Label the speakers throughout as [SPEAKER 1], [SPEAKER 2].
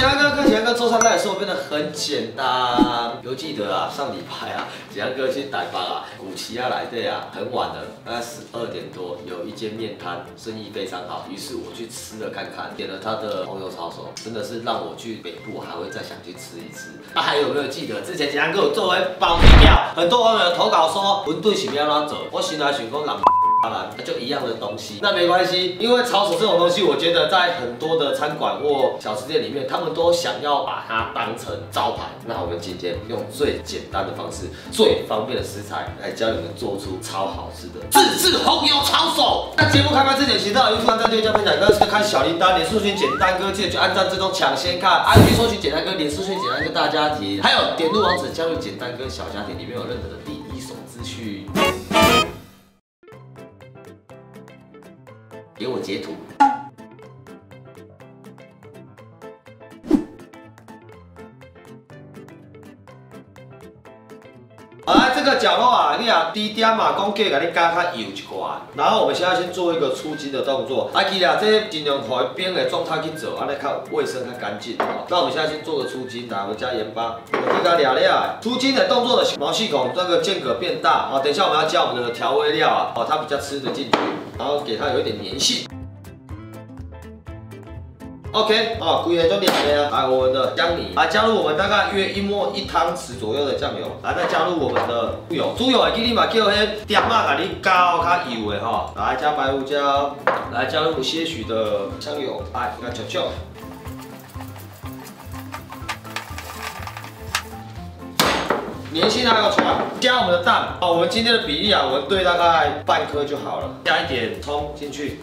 [SPEAKER 1] 简单哥，跟简单哥做菜，那生活变得很简单。犹记得啊，上礼拜啊，简阳哥去台北啊，古奇啊来对啊，很晚了，大概十二点多，有一间面摊，生意非常好，于是我去吃了看看，点了他的红油抄手，真的是让我去北部还会再想去吃一次。那还有没有记得之前简阳哥有作为包底料，很多网友投稿说馄饨是不要乱走，我心来想讲人。当然，就一样的东西，那没关系，因为炒手这种东西，我觉得在很多的餐馆或小吃店里面，他们都想要把它当成招牌。那我们今天用最简单的方式、最方便的食材来教你们做出超好吃的自制红油炒手。那节目开拍之前，请到 YouTube 赞订阅加分享，跟是看小铃铛，脸书群简单哥记得去按赞，自动抢先看。IG 搜寻简单哥，脸书群简单哥大家庭，还有点入网址加入简单哥小家庭，里面有任何的第一手资讯。给我截图。啊这个角落啊，你啊低点嘛，讲给给你加较油一块。然后我们现在先做一个出筋的动作。啊，记得这尽量台边的状态去做，安尼较卫生、较干净。那我们现在先做个出筋，来，我们加盐巴，我给它料料。出筋的动作的毛细孔这个间隔变大啊。等一下我们要加我们的调味料啊，哦，它比较吃得进去，然后给它有一点粘性。OK，哦，规个都凉了啊！来，我们的姜泥，来加入我们大概约一摸一汤匙左右的酱油，来再加入我们的猪油，猪油会记你嘛叫迄点啊，给你搞较油的哈。来加白胡椒，来加入些许的香油，来给它搅搅。粘性那个出来，加我们的蛋，哦，我们今天的比例啊，我们兑大概半颗就好了，加一点葱进去。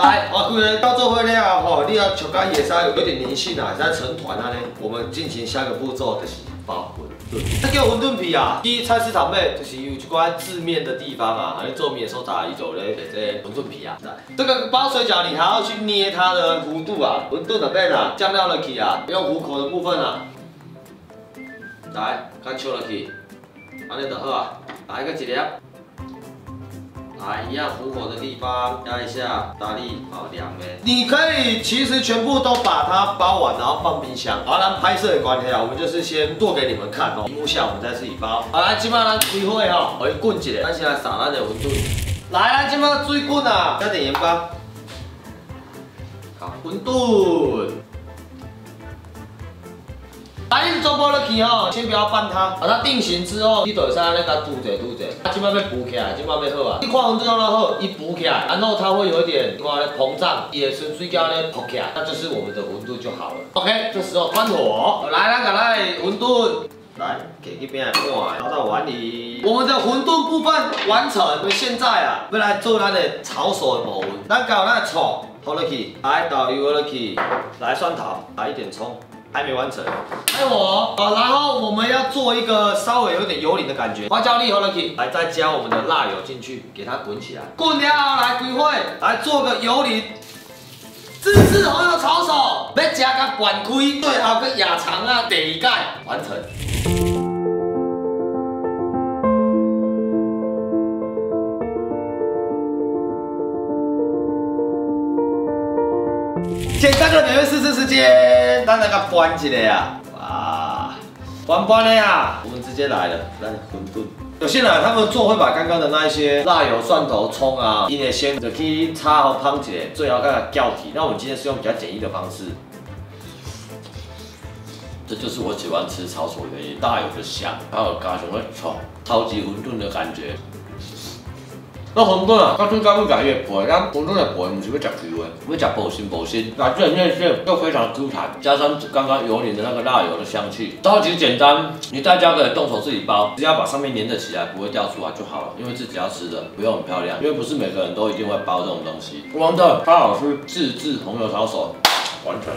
[SPEAKER 1] 来，哦，各位到做伙了吼，你要炒干也是有点粘性啊，在成团啊呢。我们进行下一个步骤就是包馄饨。这叫馄饨皮啊，第一菜市场买就是有一关字面的地方啊，你做面的时候打一种咧，这馄饨皮啊。这个包水饺你还要去捏它的弧度啊，馄饨的边啊，酱料了去啊，用虎口的部分啊，来，看敲了去，安尼就好啊，来个一粒。来，一样虎口的地方压一下，大力好凉的。你可以其实全部都把它包完，然后放冰箱。好，咱拍摄的关系啊，我们就是先做给你们看哦。屏幕下我们再自己包。好，来，今麦咱开火哈，可以滚起来。咱先来撒咱的馄饨。来，咱今麦水滚啊，加点盐巴。好，馄饨。来，你做包落去吼，先不要拌它，把它定型之后，你就会使安尼甲拄者拄者。啊，今摆要补起来，今摆要好啊。你看完之后呢，好，一补起来，然后它会有一点什么膨胀，也是水饺咧浮起来，那就是我们的温度就好了。OK，这时候关火，来，来，来，来，温度，来，给一边来拌，倒到碗里。我们的馄饨部分完成。我们现在啊，要来做咱的炒手的部分。咱搞咱的葱投落去，来倒油落去，来蒜头，来一点葱。还没完成，还有我，好，然后我们要做一个稍微有点油淋的感觉，花椒粒和 Lucky 来再加我们的辣油进去，给它滚起来，滚了，来归会，来做个油淋，自制红油炒手，要加个管开，最好个鸭肠啊，第二盖完成。简单的美味试吃时间，咱那个翻起来啊，哇，关关的呀，我们直接来了，来馄饨。有些人他们做会把刚刚的那一些辣油、蒜头、葱啊，因为先就去炒好烹起来，最后再它搅起。那我们今天是用比较简易的方式，这就是我喜欢吃炒手的原因，大油的香，还有加上个炒超级馄饨的感觉。那馄饨啊，它最高会感越薄，然后馄饨的薄你是会讲油温，会讲薄心薄心，那这面是又非常 Q 弹，加上刚刚油淋的那个辣油的香气，超级简单，你大家可以动手自己包，只要把上面粘着起来，不会掉出来就好了，因为自己要吃的，不用很漂亮，因为不是每个人都一定会包这种东西。我们的潘老师自制红油抄手，完成。